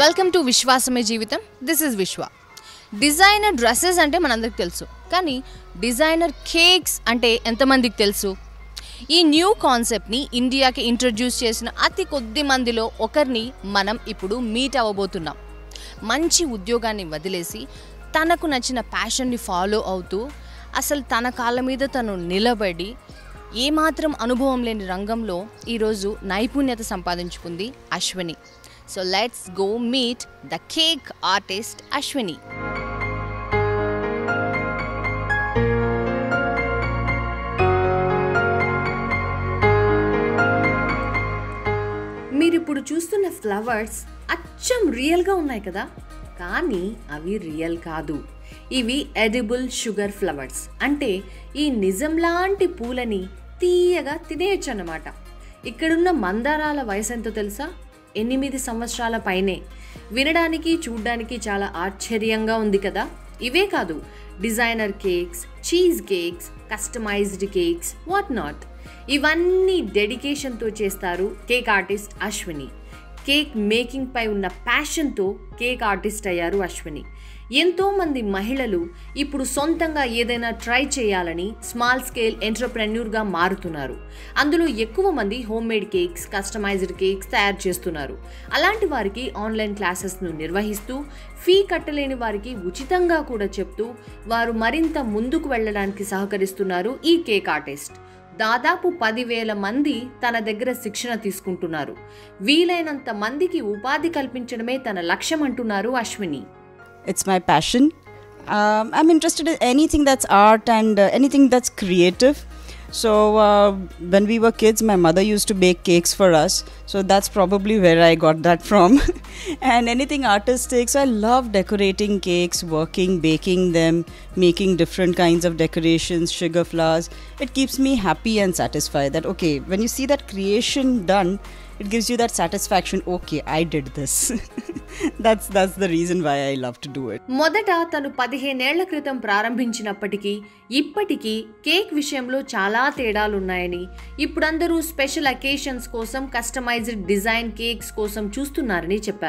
Welcome to విశ్వాసమే జీవితం this is Vishwa designer dresses అంటే మనందరికి తెలుసు. కానీ డిజైనర్ కేక్స్ అంటే ఎంతమందికి తెలుసు? ఈ న్యూ కాన్సెప్ట్ని ఇండియాకి ఇంట్రడ్యూస్ చేసిన అతి కొద్ది మందిలో ఒకరిని మనం ఇప్పుడు మీట్ అవ్వబోతున్నాం. మంచి ఉద్యోగాన్ని వదిలేసి తనకు నచ్చిన ప్యాషన్ని ఫాలో అవుతూ అసలు తన కాళ్ళ మీద తను నిలబడి ఏమాత్రం అనుభవం లేని రంగంలో ఈరోజు నైపుణ్యత సంపాదించుకుంది Ashwini. So let's go meet the cake artist Ashwini మీరు ఇప్పుడు చూస్తున్న ఫ్లవర్స్ అచ్చం రియల్గా ఉన్నాయి కదా? కానీ అవి రియల్ కాదు. ఇవి ఎడిబుల్ షుగర్ ఫ్లవర్స్. అంటే ఈ నిజం లాంటి పూలని తీయగా తినేయచ్చు అన్నమాట ఇక్కడున్న మందారాల వయసు ఎంతో తెలుసా? ఎనిమిది సంవత్సరాల పైనే. వినడానికి చూడ్డానికి చాలా ఆశ్చర్యంగా ఉంది కదా. ఇవే కాదు designer cakes cheese cakes customized cakes what not. ఇవన్నీ డెడికేషన్తో చేస్తారు cake artist Ashwini. Cake making పై ఉన్న ప్యాషన్తో కేక్ ఆర్టిస్ట్ అయ్యారు అశ్విని. ఎంతోమంది మహిళలు ఇప్పుడు సొంతంగా ఏదైనా ట్రై చేయాలని స్మాల్ స్కేల్ ఎంటర్ప్రెన్యూర్గా మారుతున్నారు. అందులో ఎక్కువ మంది home made cakes customized cakes తయారు చేస్తున్నారు. అలాంటి వారికి ఆన్లైన్ క్లాసెస్ను నిర్వహిస్తూ ఫీ కట్టలేని వారికి ఉచితంగా కూడా చెప్తూ వారు మరింత ముందుకు వెళ్ళడానికి సహకరిస్తున్నారు ఈ కేక్ ఆర్టిస్ట్. దాదాపు పదివేల మంది తన దగ్గర శిక్షణ తీసుకుంటున్నారు. వీలైనంత మందికి ఉపాధి కల్పించడమే తన లక్ష్యం అంటున్నారు Ashwini. It's my passion. Um, I'm interested in anything that's art and uh, anything that's creative. So uh, when we were kids, my mother used to bake cakes for us. So that's probably where I got that from. And anything artistics I love decorating cakes working baking them making different kinds of decorations sugar flowers it keeps me happy and satisfy that okay when you see that creation done it gives you that satisfaction okay I did this that's that's the reason why I love to do it మొదట తను పదిహేను పదిహేనేళ్ళ క్రితం ప్రారంభించినప్పటికీ ఇప్పటికీ cake విషయంలో చాలా తేడాలు ఉన్నాయని ఇప్పుడు అందరూ స్పెషల్ అకేషన్స్ కోసం కస్టమైజ్డ్ డిజైన్ కేక్స్ కోసం చూస్తున్నారని చెప్పారు.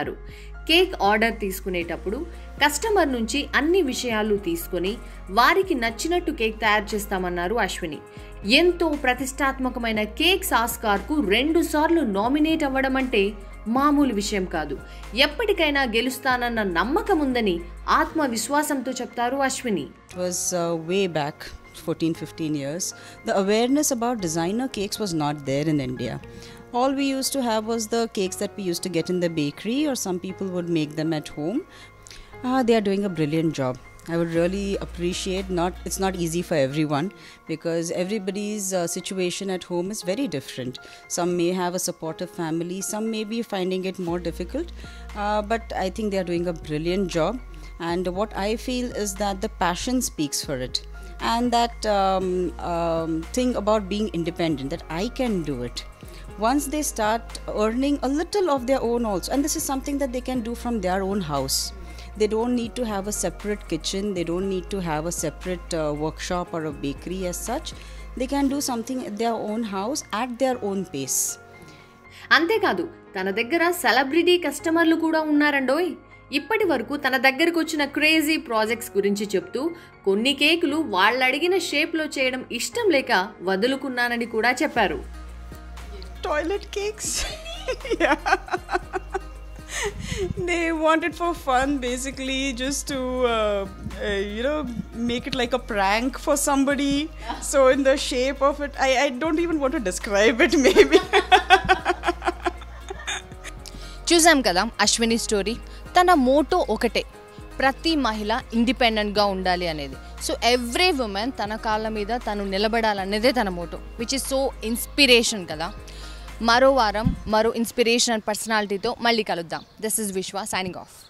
కేక్ ఆర్డర్ తీసుకునేటప్పుడు కస్టమర్ నుంచి అన్ని విషయాలు తీసుకొని వారికి నచ్చినట్టు కేక్ తయారు చేస్తామన్నారు అశ్విని ఎంతో ప్రతిష్టాత్మకమైన కేక్స్ ఆస్కార్కు రెండు సార్లు నామినేట్ అవ్వడం అంటే మామూలు విషయం కాదు ఎప్పటికైనా గెలుస్తానన్న నమ్మకం ఉందని ఆత్మవిశ్వాసంతో చెప్తారు Ashwini It way back uh, way back 14 15 years. The awareness about designer cakes was not there in India. All we used to have was the cakes that we used to get in the bakery, or some people would make them at home. Ah, they are doing a brilliant job. I would really appreciate not it's not easy for everyone because everybody's uh, situation at home is very different. Some may have a supportive family, some may be finding it more difficult, uh, but I think they are doing a brilliant job. And what I feel is that the passion speaks for it, and that um, um, thing about being independent that I can do it once they start earning a little of their own also and this is something that they can do from their own house they don't need to have a separate kitchen they don't need to have a separate uh, workshop or a bakery as such they can do something at their own house at their own pace అంతేకాదు తన దగ్గర celebrity కస్టమర్లు కూడా ఉన్నారండోయ్ ఇప్పటి వరకు తన దగ్గరకు వచ్చిన క్రేజీ ప్రాజెక్ట్స్ గురించి చెప్తూ కొన్ని కేకులు వాళ్ళు అడిగిన షేప్లో చేయడం ఇష్టం లేక వదులుకున్నానని కూడా చెప్పారు toilet cakes yeah they want it for fun basically just to uh, uh, you know make it like a prank for somebody so in the shape of it I, I don't even want to describe it maybe చూసాం కదా Ashwini story తన Moto ఒకటే ప్రతి మహిళ ఇండిపెండెంట్గా ఉండాలి అనేది so every women తన కాళ్ళ మీద తను నిలబడాలనేదే తన motto which is so inspiration కదా మరో వారం మరో ఇన్స్పిరేషన్ పర్సనాలిటీతో మళ్ళీ కలుద్దాం. This is Vishwa signing off